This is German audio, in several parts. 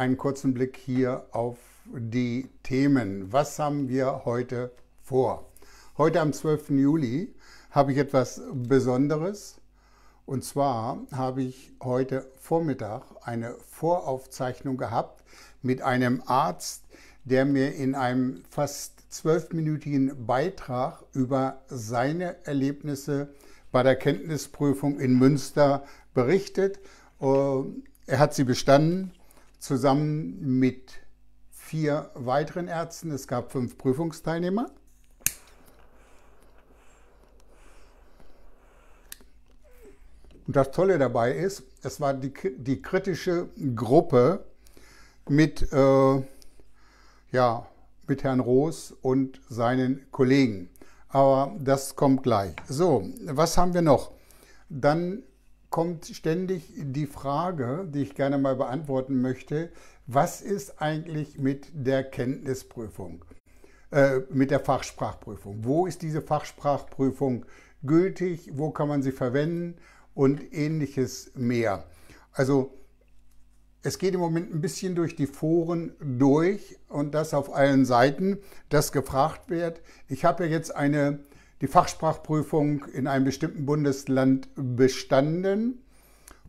einen kurzen Blick hier auf die Themen. Was haben wir heute vor? Heute am 12. Juli habe ich etwas Besonderes. Und zwar habe ich heute Vormittag eine Voraufzeichnung gehabt mit einem Arzt, der mir in einem fast zwölfminütigen Beitrag über seine Erlebnisse bei der Kenntnisprüfung in Münster berichtet. Äh, er hat sie bestanden, zusammen mit vier weiteren Ärzten. Es gab fünf Prüfungsteilnehmer. Und das Tolle dabei ist, es war die, die kritische Gruppe mit, äh, ja, mit Herrn Roos und seinen Kollegen. Aber das kommt gleich. So, was haben wir noch? Dann kommt ständig die Frage, die ich gerne mal beantworten möchte, was ist eigentlich mit der Kenntnisprüfung, äh, mit der Fachsprachprüfung? Wo ist diese Fachsprachprüfung gültig? Wo kann man sie verwenden? Und ähnliches mehr. Also es geht im Moment ein bisschen durch die Foren durch und das auf allen Seiten, dass gefragt wird. Ich habe ja jetzt eine die Fachsprachprüfung in einem bestimmten Bundesland bestanden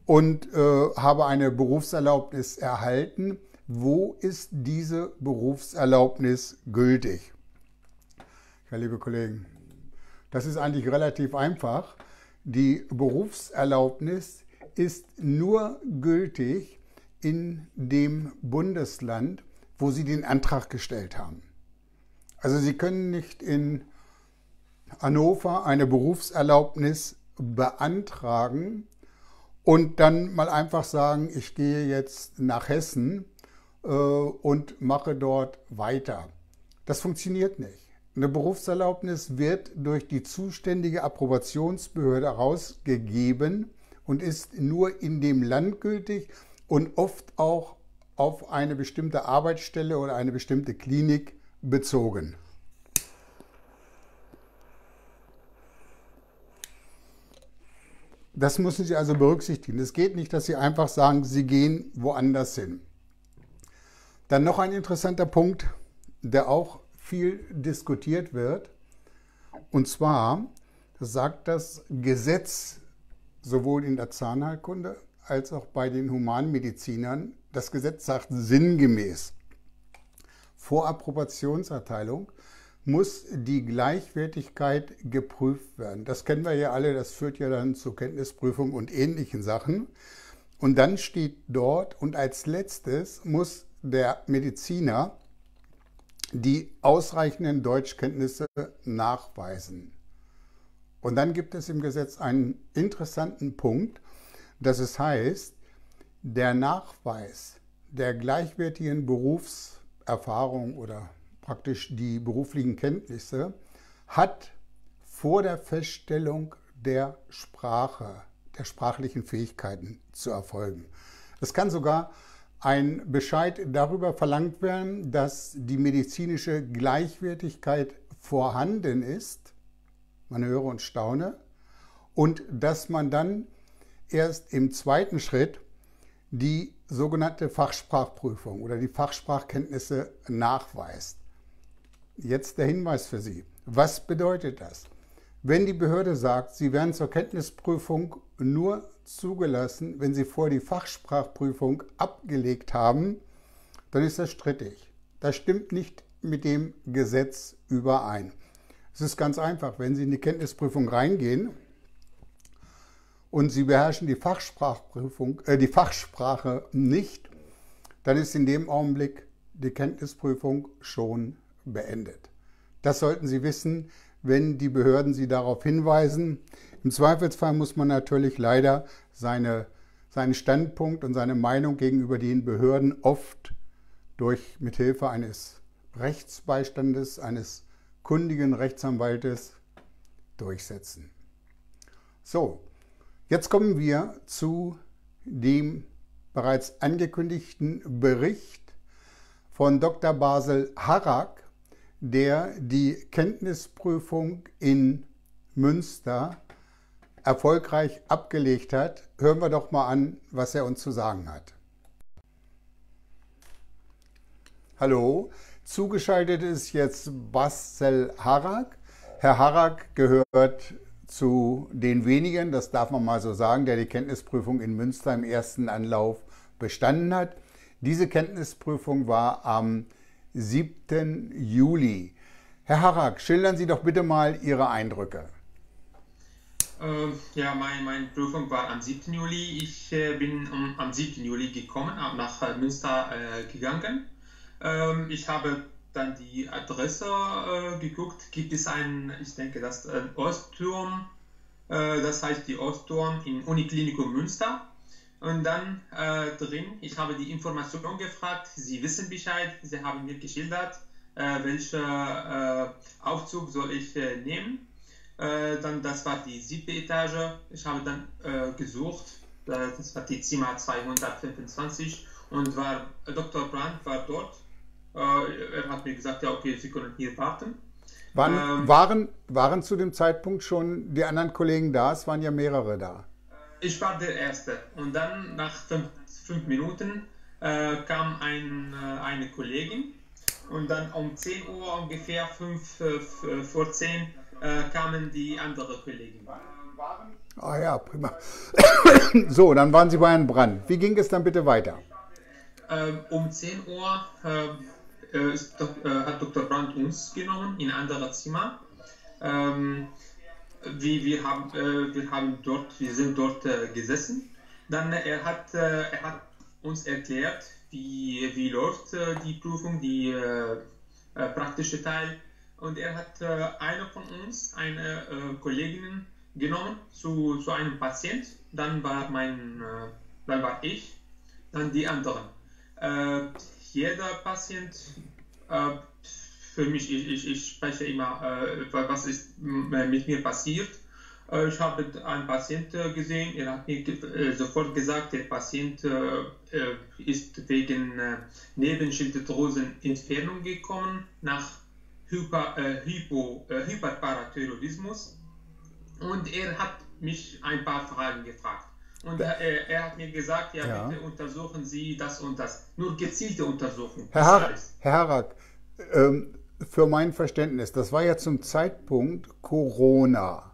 und äh, habe eine Berufserlaubnis erhalten. Wo ist diese Berufserlaubnis gültig? Ja, liebe Kollegen, das ist eigentlich relativ einfach. Die Berufserlaubnis ist nur gültig in dem Bundesland, wo Sie den Antrag gestellt haben. Also Sie können nicht in Hannover eine Berufserlaubnis beantragen und dann mal einfach sagen, ich gehe jetzt nach Hessen äh, und mache dort weiter. Das funktioniert nicht. Eine Berufserlaubnis wird durch die zuständige Approbationsbehörde herausgegeben und ist nur in dem Land gültig und oft auch auf eine bestimmte Arbeitsstelle oder eine bestimmte Klinik bezogen. Das müssen Sie also berücksichtigen. Es geht nicht, dass Sie einfach sagen, Sie gehen woanders hin. Dann noch ein interessanter Punkt, der auch viel diskutiert wird. Und zwar sagt das Gesetz sowohl in der Zahnheilkunde als auch bei den Humanmedizinern, das Gesetz sagt sinngemäß, vor Approbationserteilung muss die Gleichwertigkeit geprüft werden. Das kennen wir ja alle, das führt ja dann zur Kenntnisprüfung und ähnlichen Sachen. Und dann steht dort, und als letztes muss der Mediziner die ausreichenden Deutschkenntnisse nachweisen. Und dann gibt es im Gesetz einen interessanten Punkt, dass es heißt, der Nachweis der gleichwertigen Berufserfahrung oder praktisch die beruflichen Kenntnisse, hat vor der Feststellung der Sprache, der sprachlichen Fähigkeiten zu erfolgen. Es kann sogar ein Bescheid darüber verlangt werden, dass die medizinische Gleichwertigkeit vorhanden ist, man höre und staune, und dass man dann erst im zweiten Schritt die sogenannte Fachsprachprüfung oder die Fachsprachkenntnisse nachweist. Jetzt der Hinweis für Sie. Was bedeutet das? Wenn die Behörde sagt, Sie werden zur Kenntnisprüfung nur zugelassen, wenn Sie vor die Fachsprachprüfung abgelegt haben, dann ist das strittig. Das stimmt nicht mit dem Gesetz überein. Es ist ganz einfach, wenn Sie in die Kenntnisprüfung reingehen und Sie beherrschen die Fachsprachprüfung, äh, die Fachsprache nicht, dann ist in dem Augenblick die Kenntnisprüfung schon beendet. Das sollten Sie wissen, wenn die Behörden Sie darauf hinweisen. Im Zweifelsfall muss man natürlich leider seine, seinen Standpunkt und seine Meinung gegenüber den Behörden oft durch mithilfe eines Rechtsbeistandes, eines kundigen Rechtsanwaltes durchsetzen. So, jetzt kommen wir zu dem bereits angekündigten Bericht von Dr. Basel Harak der die Kenntnisprüfung in Münster erfolgreich abgelegt hat. Hören wir doch mal an, was er uns zu sagen hat. Hallo. Zugeschaltet ist jetzt Basel Harak. Herr Harak gehört zu den wenigen, das darf man mal so sagen, der die Kenntnisprüfung in Münster im ersten Anlauf bestanden hat. Diese Kenntnisprüfung war am 7. Juli. Herr Harak, schildern Sie doch bitte mal Ihre Eindrücke. Äh, ja, meine, meine Prüfung war am 7. Juli. Ich äh, bin um, am 7. Juli gekommen, nach äh, Münster äh, gegangen. Ähm, ich habe dann die Adresse äh, geguckt. Gibt es einen, ich denke, das ein Ostturm, äh, das heißt die Ostturm im Uniklinikum Münster. Und dann drin, ich habe die Information gefragt. Sie wissen Bescheid. Sie haben mir geschildert, welchen Aufzug soll ich nehmen äh, dann, das war die siebte Etage. Ich habe dann äh, gesucht. Äh, das war die Zimmer 225 und war Dr. Brandt war dort. Äh, er hat mir gesagt, ja okay, Sie können hier warten. Waren, ähm, waren, waren zu dem Zeitpunkt schon die anderen Kollegen da? Es waren ja mehrere da. Ich war der Erste. Und dann nach fünf, fünf Minuten äh, kam ein, eine Kollegin. Und dann um 10 Uhr ungefähr, 5 vor 10 äh, kamen die anderen Kollegen. Ah ja, prima. so, dann waren Sie bei einem Brand. Wie ging es dann bitte weiter? Ähm, um 10 Uhr äh, äh ist, äh, hat Dr. Brandt uns genommen in ein anderes Zimmer. Ähm, wie, wir, haben, äh, wir, haben dort, wir sind dort äh, gesessen. Dann er hat er hat uns erklärt, wie, wie läuft die Prüfung, die praktische Teil und er hat äh, eine von uns, eine äh, Kollegin genommen zu, zu einem Patient, dann war mein, äh, dann war ich, dann die anderen. Äh, jeder Patient, äh, für mich, ich, ich, ich spreche immer, äh, was ist mit mir passiert. Ich habe einen Patienten gesehen, er hat mir sofort gesagt, der Patient ist wegen Nebenschilddrüsenentfernung gekommen nach Hyper, äh, Hypo, äh, Hyperparathyroidismus und er hat mich ein paar Fragen gefragt. Und er, er hat mir gesagt, ja, ja, bitte untersuchen Sie das und das. Nur gezielte Untersuchungen. Herr, Har Herr Harak, ähm, für mein Verständnis, das war ja zum Zeitpunkt Corona.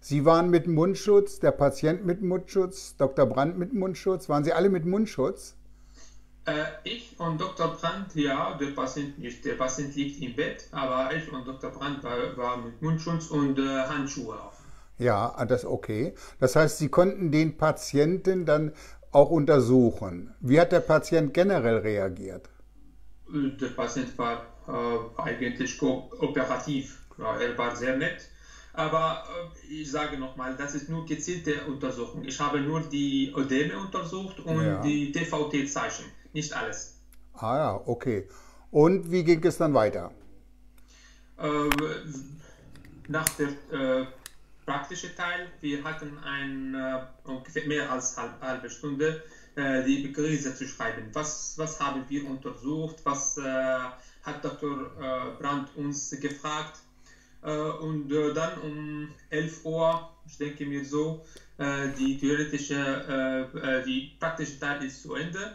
Sie waren mit Mundschutz, der Patient mit Mundschutz, Dr. Brandt mit Mundschutz. Waren Sie alle mit Mundschutz? Äh, ich und Dr. Brandt, ja, der Patient nicht. Der Patient liegt im Bett, aber ich und Dr. Brandt war, war mit Mundschutz und äh, Handschuhe auf. Ja, ah, das ist okay. Das heißt, Sie konnten den Patienten dann auch untersuchen. Wie hat der Patient generell reagiert? Der Patient war äh, eigentlich kooperativ. Ja, er war sehr nett. Aber äh, ich sage nochmal, das ist nur gezielte Untersuchung. Ich habe nur die Ödeme untersucht und ja. die TVT-Zeichen nicht alles. Ah ja, okay. Und wie ging es dann weiter? Äh, nach der äh, praktischen Teil, wir hatten ein, äh, ungefähr mehr als halb, halbe Stunde äh, die Begrüße zu schreiben. Was, was haben wir untersucht? Was äh, hat Dr. Äh, Brandt uns gefragt? und dann um 11 Uhr, ich denke mir so, die theoretische, die praktische Teil ist zu Ende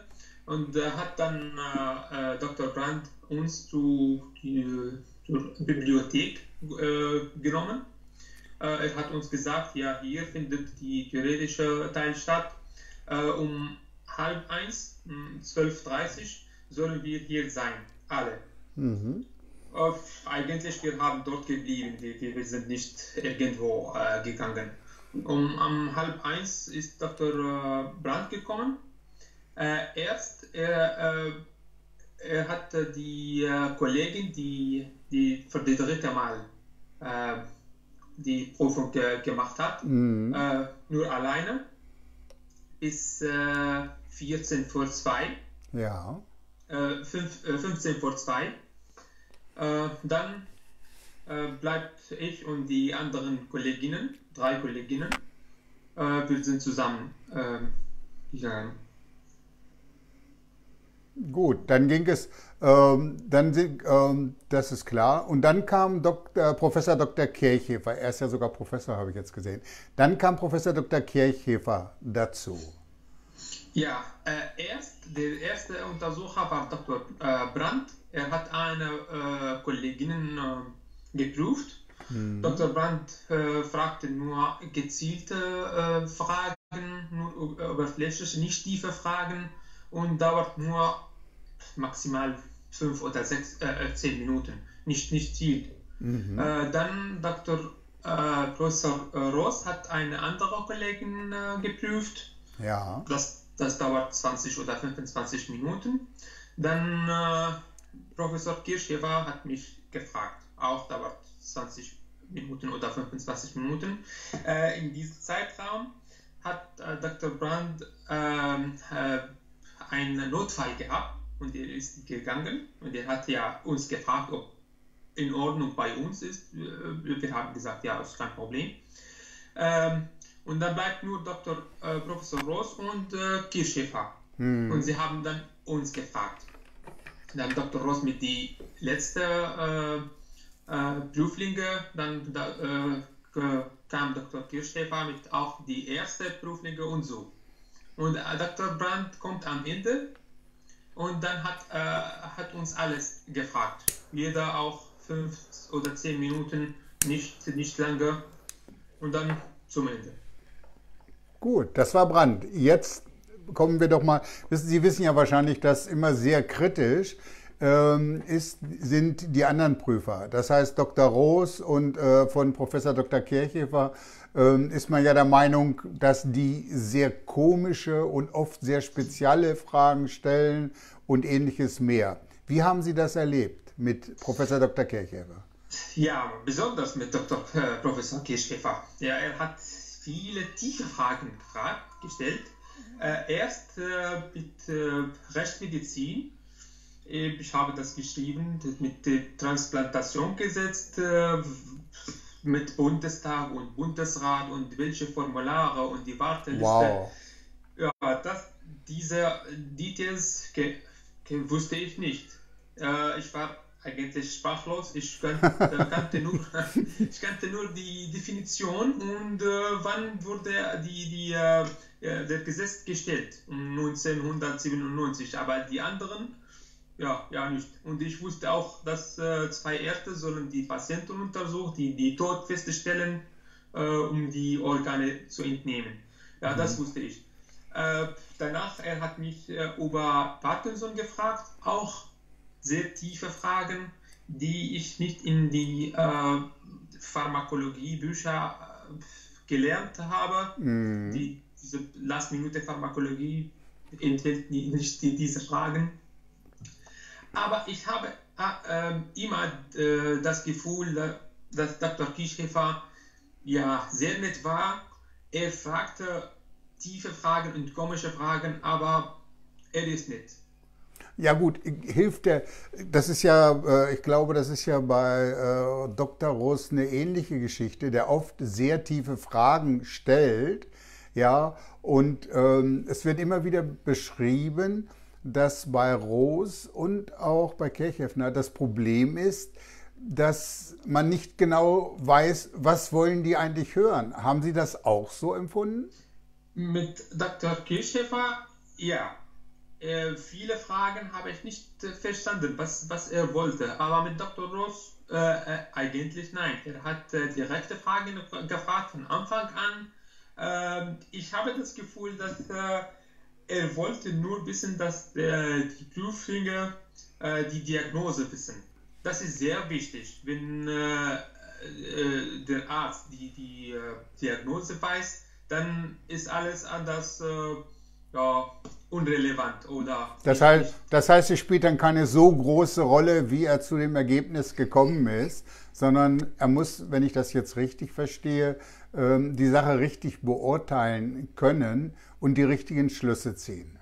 und äh, hat dann äh, äh Dr. Brandt uns zu, zur Bibliothek äh, genommen. Äh, er hat uns gesagt, ja, hier findet die theoretische Teil statt. um halb eins, 12.30 Uhr sollen wir hier sein, alle. Mhm. eigentlich, wir haben dort geblieben, wir, wir sind nicht irgendwo gegangen. Um, um halb eins ist Dr. Brandt gekommen äh, erst, er, äh, er hat die äh, Kollegin, die, die für das dritte Mal äh, die Prüfung ge gemacht hat, mhm. Äh, nur alleine, bis 14 vor 2. Ja. 5, 15 vor 2. dann bleibt ich und die anderen Kolleginnen, drei Kolleginnen, wir sind zusammen gegangen. Gut, dann ging es, ähm, dann, ähm, das ist klar. Und dann kam Dr., Professor Dr. Kirchhefer, er ist ja sogar Professor, habe ich jetzt gesehen. Dann kam Professor Dr. Kirchhefer dazu. Ja, äh, erst, der erste Untersucher war Dr. Äh, Brandt. Er hat eine äh, Kollegin äh, geprüft. Mhm. Dr. Brandt äh, fragte nur gezielte äh, Fragen, nur oberflächliche, nicht tiefe Fragen und dauert nur maximal fünf oder sechs, zehn Minuten, nicht, nicht viel. Mhm. dann Dr. Professor Ross hat eine andere Kollegin geprüft. Ja. Das das dauert 20 oder 25 Minuten. Dann äh, Professor Kirschewa hat mich gefragt, auch dauert 20 Minuten oder 25 Minuten. Äh, in diesem Zeitraum hat äh, Dr. Brand ähm, äh, einen Notfall gehabt und er ist gegangen und er hat ja uns gefragt, ob in Ordnung bei uns ist. Äh, wir haben gesagt, ja, ist kein Problem. Ähm, und dann bleibt nur Dr. Äh, Professor Ross und äh, Kirschäfer. Hm. Und sie haben dann uns gefragt. Dann Dr. Ross mit die letzte äh, äh, Prüflinge, dann da, äh, kam Dr. Kirschäfer mit auch die erste Prüflinge und so. Und äh, Dr. Brandt kommt am Ende und dann hat, äh, hat uns alles gefragt. Jeder auch fünf oder zehn Minuten, nicht, nicht lange. Und dann zum Ende. Gut, das war Brand. Jetzt kommen wir doch mal. Sie wissen ja wahrscheinlich, dass immer sehr kritisch ähm, ist, sind die anderen Prüfer. Das heißt, Dr. Roos und äh, von Professor Dr. Kirchhofer ähm, ist man ja der Meinung, dass die sehr komische und oft sehr spezielle Fragen stellen und ähnliches mehr. Wie haben Sie das erlebt mit Professor Dr. Kirchhofer? Ja, besonders mit Dr. Äh, Professor Kirchhofer. Ja, er hat viele tiefe Fragen gefragt, gestellt. Äh, erst äh, mit äh, Rechtsmedizin. Äh, ich habe das geschrieben, mit dem Transplantationsgesetz, äh, mit Bundestag und Bundesrat und welche Formulare und die Warteliste. Wow. Ja, das, diese Details wusste ich nicht. Äh, ich war eigentlich sprachlos. Ich kan äh, kannte, nur, ich kannte nur die Definition und äh, wann wurde die, die, äh, der Gesetz gestellt? Um 1997. Aber die anderen, ja, ja nicht. Und ich wusste auch, dass äh, zwei Ärzte sollen die Patienten untersuchen, die, die Tod feststellen, äh, um die Organe zu entnehmen. Ja, mhm. das wusste ich. Äh, danach, er hat mich über Parkinson gefragt, auch sehr tiefe Fragen, die ich nicht in die äh, Pharmakologie-Bücher äh, gelernt habe. Mm. Die, diese Last-Minute-Pharmakologie enthält nicht die, diese Fragen. Aber ich habe äh, ähm, immer äh, das Gefühl, dass Dr. Kischhefer ja sehr nett war. Er fragte tiefe Fragen und komische Fragen, aber er ist nett. Ja gut, hilft der, das ist ja, äh, ich glaube, das ist ja bei äh, Dr. Roos eine ähnliche Geschichte, der oft sehr tiefe Fragen stellt, ja, und ähm, es wird immer wieder beschrieben, dass bei Roos und auch bei Kirchheffner das Problem ist, dass man nicht genau weiß, was wollen die eigentlich hören. Haben Sie das auch so empfunden? Mit Dr. Kirchheffer, ja. Äh, viele Fragen habe ich nicht äh, verstanden, was, was er wollte. Aber mit Dr. Ross äh, äh, eigentlich nein. Er hat äh, direkte Fragen gefragt von Anfang an. Ähm, ich habe das Gefühl, dass er wollte nur wissen, dass die Prüflinge die Diagnose wissen. Das ist sehr wichtig. Wenn der Arzt die, die Diagnose weiß, dann ist alles anders ja, unrelevant oder. Das heißt, das heißt, es spielt dann keine so große Rolle, wie er zu dem Ergebnis gekommen ist, sondern er muss, wenn ich das jetzt richtig verstehe, ähm, die Sache richtig beurteilen können und die richtigen Schlüsse ziehen.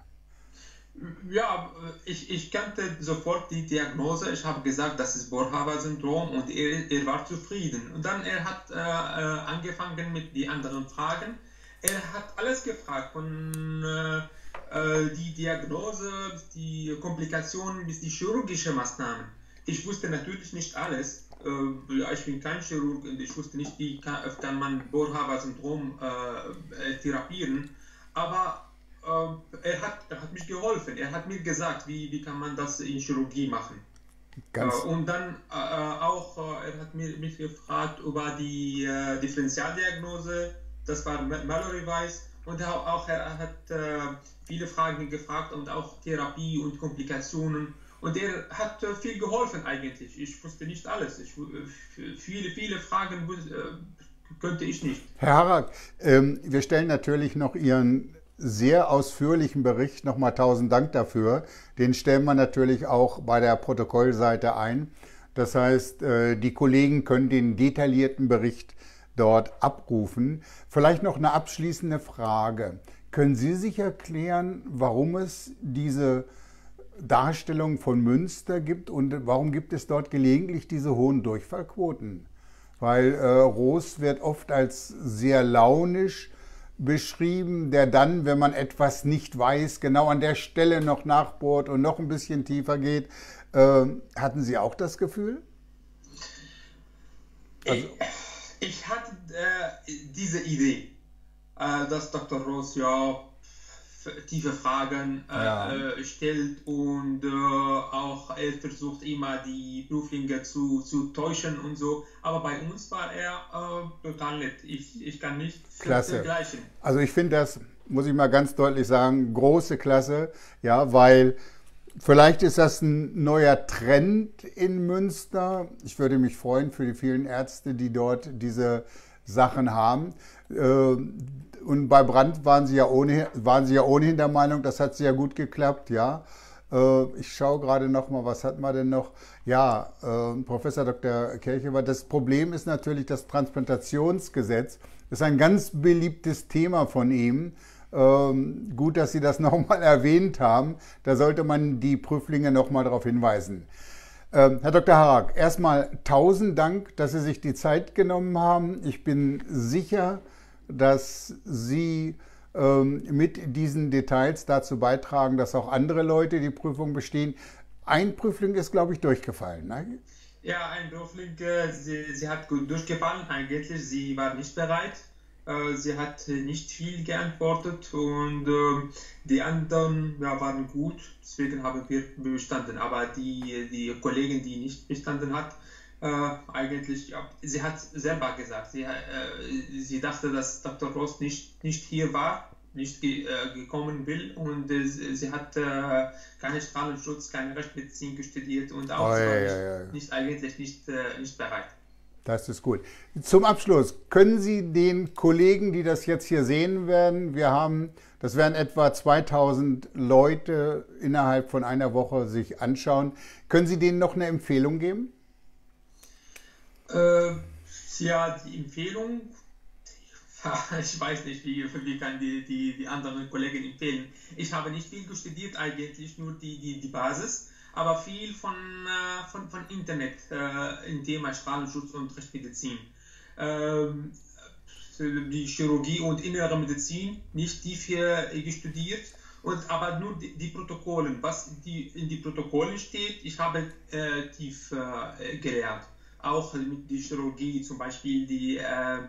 Ja, ich, ich kannte sofort die Diagnose. Ich habe gesagt, das ist Bohrhaber-Syndrom und er, er war zufrieden. Und dann er hat äh, äh angefangen mit den anderen Fragen er hat alles gefragt, von äh, äh, die Diagnose die Komplikationen bis die chirurgische Maßnahmen. Ich wusste natürlich nicht alles. Äh, ich bin kein Chirurg und ich wusste nicht, wie kann, kann man Bohrhaber-Syndrom äh, äh, therapieren. Aber äh, er, hat, er hat mich geholfen. Er hat mir gesagt, wie, wie kann man das in Chirurgie machen. Ganz äh, und dann äh, auch, äh, er hat mir, mich gefragt über die äh, Differentialdiagnose, das war Mallory Weiss. Und auch, er hat äh, viele Fragen gefragt und auch Therapie und Komplikationen. Und er hat viel geholfen eigentlich. Ich wusste nicht alles. Ich, viele, viele Fragen könnte ich nicht. Herr Harak, ähm, wir stellen natürlich noch Ihren sehr ausführlichen Bericht. Nochmal tausend Dank dafür. Den stellen wir natürlich auch bei der Protokollseite ein. Das heißt, äh, die Kollegen können den detaillierten Bericht dort abrufen. Vielleicht noch eine abschließende Frage. Können Sie sich erklären, warum es diese Darstellung von Münster gibt und warum gibt es dort gelegentlich diese hohen Durchfallquoten? Weil äh, Roos wird oft als sehr launisch beschrieben, der dann, wenn man etwas nicht weiß, genau an der Stelle noch nachbohrt und noch ein bisschen tiefer geht. Äh, hatten Sie auch das Gefühl? Also, ich, hatte äh, diese Idee, äh, dass Dr. Ross ja tiefe Fragen äh, ja. Äh, stellt und äh, auch er versucht immer die Prüflinge zu, zu täuschen und so. Aber bei uns war er äh, total nett. Ich, ich kann nicht Klasse. vergleichen. Also ich finde das, muss ich mal ganz deutlich sagen, große Klasse, ja, weil vielleicht ist das ein neuer Trend in Münster. Ich würde mich freuen für die vielen Ärzte, die dort diese Sachen haben. Äh, und bei Brandt waren Sie, ja ohnehin, waren Sie ja ohnehin der Meinung, das hat sehr gut geklappt, ja. Äh, ich schaue gerade noch mal, was hat man denn noch? Ja, äh, Professor Dr. Kirchewer, das Problem ist natürlich das Transplantationsgesetz. Das ist ein ganz beliebtes Thema von ihm. Ähm, gut, dass Sie das nochmal erwähnt haben. Da sollte man die Prüflinge nochmal darauf hinweisen. Ähm, Herr Dr. Harak, erstmal tausend Dank, dass Sie sich die Zeit genommen haben. Ich bin sicher, dass Sie ähm, mit diesen Details dazu beitragen, dass auch andere Leute die Prüfung bestehen. Ein Prüfling ist, glaube ich, durchgefallen. Ne? Ja, ein Prüfling, äh, sie, sie, hat gut durchgefallen eigentlich. Sie war nicht bereit. Äh, sie hat nicht viel geantwortet und äh, die anderen ja, waren gut. Deswegen haben wir bestanden. Aber die, die Kollegin, die nicht bestanden hat, äh, eigentlich, ja, sie hat selber gesagt, sie, äh, sie dachte, dass Dr. Ross nicht, nicht hier war, nicht ge äh, gekommen will und äh, sie hat äh, keinen Strahlenschutz, keine Rechtsmedizin studiert und auch oh, ja, ja, nicht, eigentlich nicht, äh, nicht bereit. Das ist gut. Zum Abschluss, können Sie den Kollegen, die das jetzt hier sehen werden, wir haben, das werden etwa 2000 Leute innerhalb von einer Woche sich anschauen, können Sie denen noch eine Empfehlung geben? Äh, ja, die Empfehlung, ich weiß nicht, wie, wie kann die, die, die anderen Kollegen empfehlen. Ich habe nicht viel studiert, eigentlich nur die, die, die Basis, aber viel von, äh, von, von Internet äh, im Thema Strahlenschutz und Rechtsmedizin. Ähm, die Chirurgie und innere Medizin nicht tief hier studiert, und aber nur die, die Protokolle, was die, in die Protokollen steht, ich habe äh, tief äh, gelernt auch mit der Chirurgie, zum Beispiel die äh,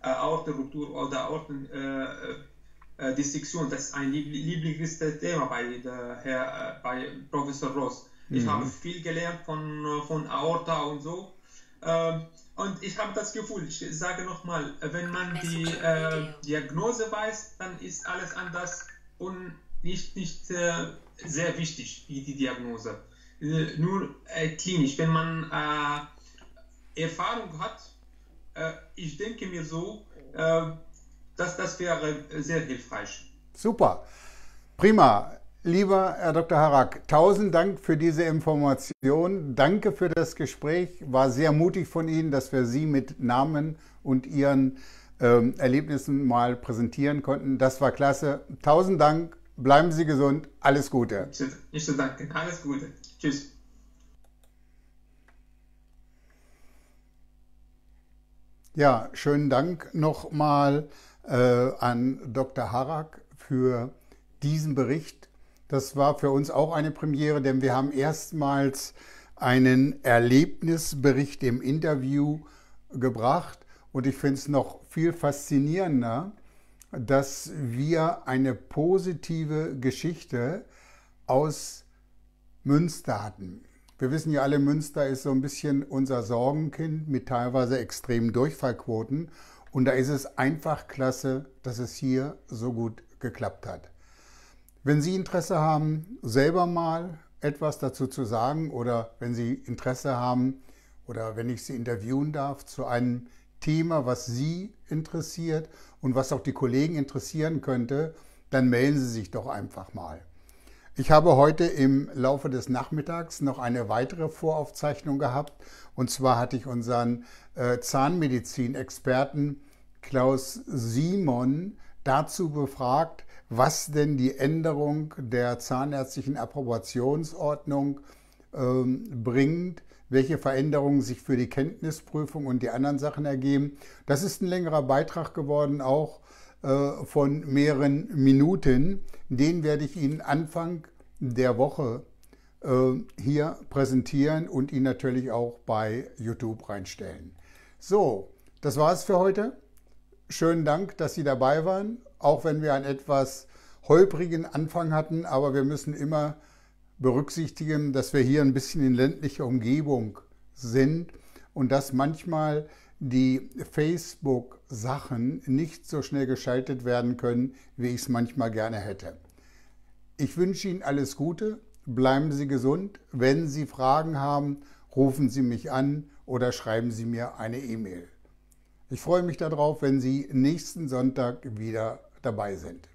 Aortenruptur oder Aortendissektion, äh, das ist ein lieblingstes Thema bei, der, Herr, bei Professor Ross. Ich mhm. habe viel gelernt von, von Aorta und so. Ähm, und ich habe das Gefühl, ich sage nochmal, wenn man die äh, Diagnose weiß, dann ist alles anders und nicht, nicht äh, sehr wichtig wie die Diagnose. Äh, nur äh, klinisch, wenn man äh, Erfahrung hat, äh, ich denke mir so, äh, dass das wäre sehr hilfreich. Super, prima. Lieber Herr Dr. Harak, tausend Dank für diese Information. Danke für das Gespräch. War sehr mutig von Ihnen, dass wir Sie mit Namen und Ihren ähm, Erlebnissen mal präsentieren konnten. Das war klasse. Tausend Dank. Bleiben Sie gesund. Alles Gute. Nicht zu danken. Alles Gute. Tschüss. Ja, schönen Dank nochmal äh, an Dr. Harak für diesen Bericht. Das war für uns auch eine Premiere, denn wir haben erstmals einen Erlebnisbericht im Interview gebracht und ich finde es noch viel faszinierender, dass wir eine positive Geschichte aus Münster hatten. Wir wissen ja alle, Münster ist so ein bisschen unser Sorgenkind mit teilweise extremen Durchfallquoten. Und da ist es einfach klasse, dass es hier so gut geklappt hat. Wenn Sie Interesse haben, selber mal etwas dazu zu sagen oder wenn Sie Interesse haben oder wenn ich Sie interviewen darf zu einem Thema, was Sie interessiert und was auch die Kollegen interessieren könnte, dann melden Sie sich doch einfach mal. Ich habe heute im Laufe des Nachmittags noch eine weitere Voraufzeichnung gehabt. Und zwar hatte ich unseren äh, Zahnmedizin-Experten Klaus Simon dazu befragt, was denn die Änderung der zahnärztlichen Approbationsordnung ähm, bringt, welche Veränderungen sich für die Kenntnisprüfung und die anderen Sachen ergeben. Das ist ein längerer Beitrag geworden, auch äh, von mehreren Minuten. Den werde ich Ihnen Anfang der Woche äh, hier präsentieren und ihn natürlich auch bei YouTube reinstellen. So, das war es für heute. Schönen Dank, dass Sie dabei waren, auch wenn wir einen etwas holprigen Anfang hatten, aber wir müssen immer berücksichtigen, dass wir hier ein bisschen in ländlicher Umgebung sind und dass manchmal die Facebook-Sachen nicht so schnell geschaltet werden können, wie ich es manchmal gerne hätte. Ich wünsche Ihnen alles Gute, bleiben Sie gesund. Wenn Sie Fragen haben, rufen Sie mich an oder schreiben Sie mir eine E-Mail. Ich freue mich darauf, wenn Sie nächsten Sonntag wieder dabei sind.